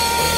Yeah.